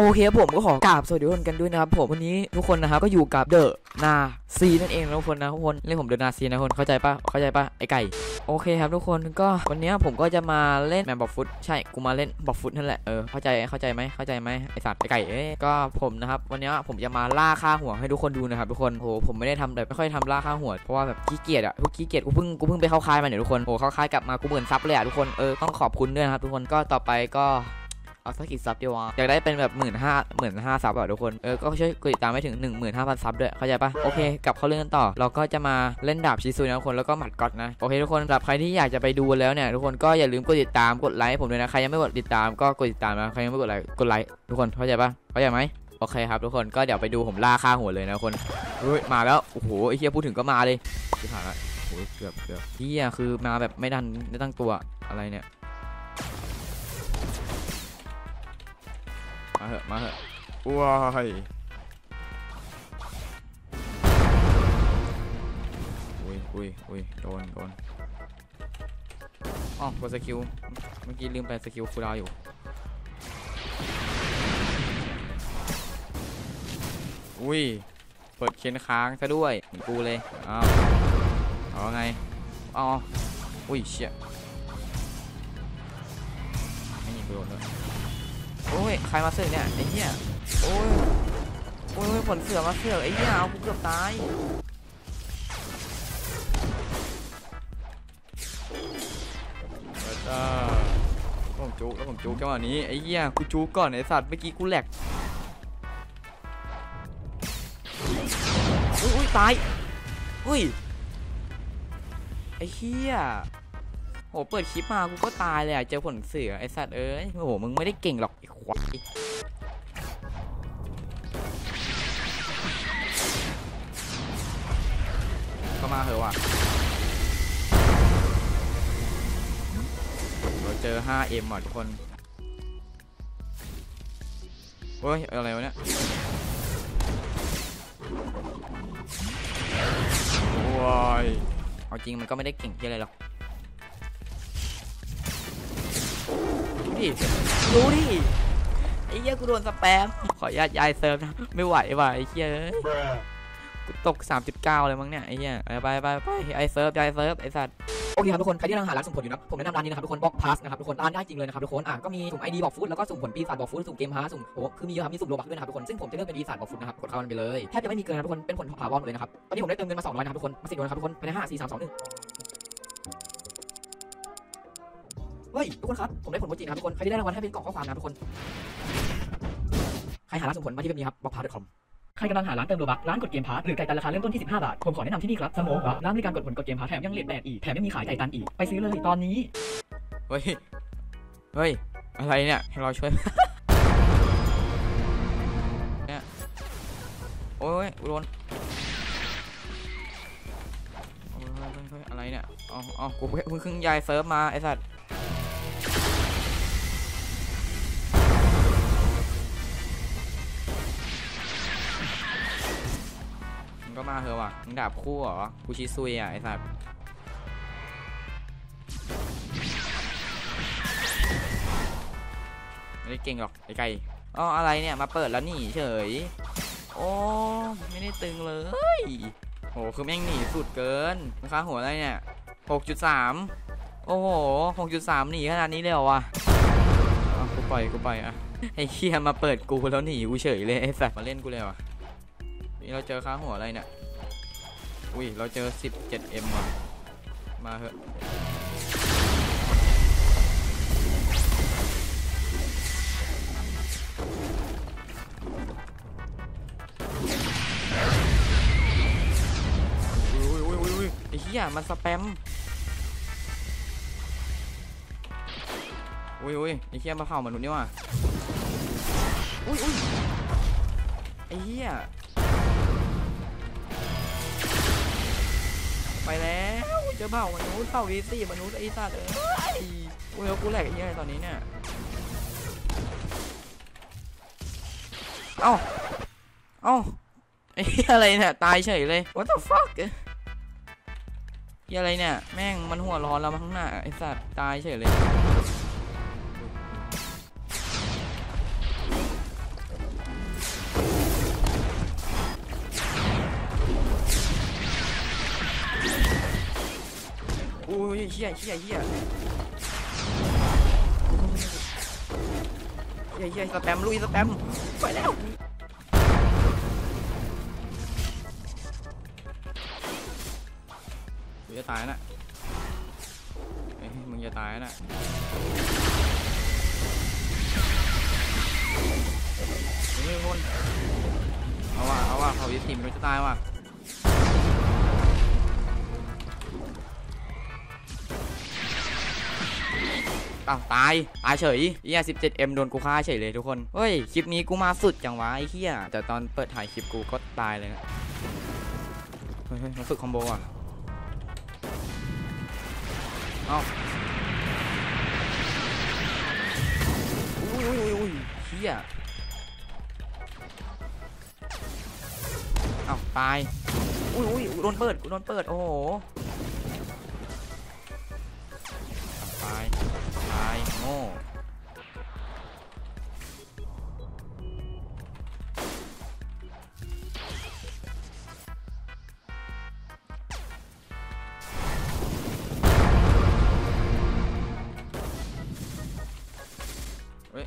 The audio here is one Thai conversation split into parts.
โอเคผมก็ขอกราบสวัสดีทุกคนกันด้วยนะครับผมวันนี้ทุกคนนะครับก็อยู่กับเดอะนาซีนั่นเองนะทุกคนนะทุกคนเรียกผมเดอะนาซีนะทุกคนเข้าใจปะเข้าใจปะไอไก่โอเคครับทุกคนก็วันนี้ผมก็จะมาเล่นแมนบอฟฟุตใช่กูมาเล่นบอฟฟุตนั่นแหละเออเข้าใจเข้าใจไหมเข้าใจไหมไอสัตว์ไอไก่เอ้ก็ผมนะครับวันนี้ผมจะมาล่าค่าหัวให้ทุกคนดูนะครับทุกคนโหผมไม่ได้ทำแบบไม่ค่อยทำล่าค่าหัวเพราะว่าแบบขี้เกียจอะพวกขี้เกียจกูเพิ่งกูเพิ่งไปเข้าค่ายมาเนี่ยทุกคนโหเข้าค่ายกลับมากูเหมือนซับเลยอะทุกคนเออต้องขอบคุณด้วยนะครับทุกคนก็ต่อไปก็ เอาสักกี่ซับดีวะอยากได้เป็นแบบหมื่นห้าหมื่นห้าซับอะทุกคนเออก็ช่วยกดติดตามให้ถึงหนึ่งหมื่นห้าพันซับด้วยเข้าใจปะโอเคกลับเข้าเรื่องกันต่อ เราก็จะมาเล่นดาบชิซุยนะทุกคนแล้วก็หมัดก๊อตนะโอเคทุกคนสำหรับใครที่อยากจะไปดูแล้วเนี่ยทุกคนก็อย่าลืมกดติดตามกดไลค์ให้ผมด้วยนะใครยังไม่กดติดตามก็กดติดตามนะใครยังไม่กดไลค์กดไลค์ทุกคนเข้าใจปะเข้าใจไหมโอเคครับทุกคนก็เดี๋ยวไปดูผมล่าค่าหัวเลยนะทุกคนเฮ้ยมาแล้วโอ้โหไอ้เฮียพูดถึงก็มาเลยที่ผ่านละโอ้โหเกือบเกือบเฮียคือมาแบบไม่ทันไม่ตั้งตัวอะไรเนี่ย มาเหอะมาเหอะว้ายอุ้ยอุ้ยอุ้ยโดนโดนอ๋อกด skill เมื่อกี้ลืมไป skill cooldown อยู่อุ้ย เปิดเคนค้างซะด้วยหมือนกูเลย อ้าว เอาไงอ๋ออุ้ยเชี่ยไม่ยิงโดนเลย โอ้ยใครมาเสือกเนี่ยไอ้เหี้ยโอ้ยโอ้ยผลเสือมาเสือกไอ้เหี้ยเอากูเกือบตายแล้วก็ผมจุกแล้วผมจุกจังหวะนี้ไอ้เหี้ยกูจุกก่อนไอ้สัตว์เมื่อกี้กูแหลกอุ้ยอุ้ยตายอุ้ยไอ้เหี้ย โหเปิดคลิปมากูก็ตายเลยอะ เจอผลเสือไอสัตว์เอ้ย โอ้โห มึงไม่ได้เก่งหรอกไอควายก็มาเหอะว่ะเราเจอ 5M อะทุกคนเฮ้ย อะไรวะเนี่ยว้ายเอาจริงมันก็ไม่ได้เก่งที่อะไรหรอก ดูดิดูดิ ไอ้เหี้ยกูโดนสแปม ขออนุญาตย้ายเซิร์ฟนะ ไม่ไหวว่ะไอ้เหี้ยอ้ยกูตก 3.9 เลยมั้งเนี่ยไอ้เหี้ยไปไปไปไปไอ้เซิร์ฟย้ายเซิร์ฟไอ้สัตว์โอเคครับทุกคน ใครที่กำลังหาร้านสุ่มผลอยู่นะผมแนะนำร้านนี้นะครับทุกคน Blockpass นะครับทุกคนร้านได้จริงเลยนะครับทุกคนอะก็มีสุ่ม ID Blox Fruit แล้วก็สุ่มผลปีศาจ Blox Fruit สุ่ม gamepass สุ่มโอ้คือมีเยอะครับมีสุ่ม Robux ด้วยนะครับทุกคนซึ่งผมจะเลือกเป็นปีศาจ Blox Fruit นะครับกดเข้ามันไปเลยแทบจะไม่มีเกินนะทุกคนเป็นผลถาวรหมดเลยนะครับตอนนี้ผมได้เติมเงินมา200นะครับทุกคนมาสิโดนนะครับทุกคนภายใน5 4 3 2 1 เฮ้ยทุกคนครับผมได้ผลโมจินะครับทุกคนใครที่ได้รางวัลให้เป็นกล่องข้อความนะครับทุกคนใครหาร้านสุ่มผลมาที่เว็บนี้ครับ blockpass.com ใครกำลังหาร้านเติม Robux ร้านกด gamepass หรือไก่ตันราคาเริ่มต้นที่ 15 บาท ผมขอแนะนำที่นี่ครับสโมกบักร้านบริการกดผลกด gamepass แถมยังเหรียญแบกอีกแถมยังมีขายไก่ตันอีกไปซื้อเลยตอนนี้เฮ้ยเฮ้ยอะไรเนี่ยให้เราช่วยเนี่ยโอ้ยโดนโอ้ยเฮ้ยเฮ้ยอะไรเนี่ยเอาเอากูเพิ่งขึ้นยายเซิร์ฟมาไอ้สัตว์ มาเถอะวะมึงดาบคู่เหรอกูชิซุยอะไอ้สัตว์ไม่ได้เก่งหรอกไอ้ไก่อ๋ออะไรเนี่ยมาเปิดแล้วหนีเฉย โอ้ไม่ได้ตึงเลยโหคือแม่งหนีสุดเกินราคาหัวอะไรเนี่ยหกจุดสามโอ้โหหกจุดสามหนีขนาดนี้เลยเหรอวะกูปล่อยกูปล่อยอะไอ้เคียมาเปิดกูแล้วหนีกูเฉยเลยไอ้สัตว์มาเล่นกูเลยวะนี่เราเจอค่าหัวอะไรเนี่ย อุ้ย เราเจอ 17M ว่ะ มาเถอะอุ้ยอุ้ยอุ้ยอุ้ยไอ้เหี้ยมันสแปม อุ้ยอุ้ยไอ้เหี้ยมาเผามนุษย์นี่ว่ะอุ้ยอุ้ยไอ้เหี้ย ไปแล้วเจอเผ่ามนุษย์เผ่าวีซี่มนุษย์ไอ้สัตว์เอ้ยอุ้ยแล้วกูแหลกไอ้เหี้ยอะไรตอนนี้เนี่ยเอ้าเอ้าไอ้เหี้ยอะไรเนี่ยตายเฉยเลย what the fuck เอ้ยอะไรเนี่ย แม่งมันหัวร้อนแล้วมาข้างหน้าไอ้สัตว์ตายเฉยเลย เฮียเฮียเฮียเฮียเฮียสแปมลุยสแปมไปแล้วกูจะตายนะเอ้ยมึงจะตายนะเฮ้ยคนเอาว่ะเอาว่ะเขาวิทีมมันจะตายว่ะ อ้าวตายตายเฉยเฮีย 17M โดนกูฆ่าเฉยเลยทุกคนเฮ้ยคลิปนี้กูมาสุดจังวะไอ้เฮียแต่ตอนเปิดถ่ายคลิปกูก็ตายเลยนะเฮ้ยมาฝึกคอมโบอะเอ้าอุ้ยอุ้ยอุ้ยเฮียเอ้าตายอุ้ยอุ้ยโดนเปิดโดนเปิดโอ้โหตายายโง่เฮ้ย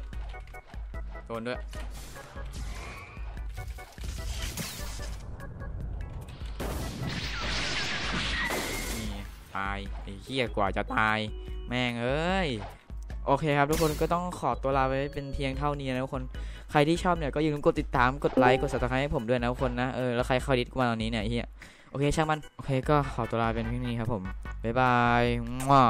โดนด้วยตายไอ้เหี้ยกว่าจะตาย แม่งเอ้ย โอเคครับทุกคนก็ต้องขอตัวลาไปเป็นเพียงเท่านี้นะทุกคนใครที่ชอบเนี่ยก็อย่าลืมกดติดตามกดไลค์กด subscribe ให้ผมด้วยนะทุกคนนะเออแล้วใครเข้าดิสกูมาตอนนี้เนี่ยเฮียโอเคช่างมันโอเคก็ขอตัวลาเป็นเพียงนี้ครับผมบ๊ายบายมั่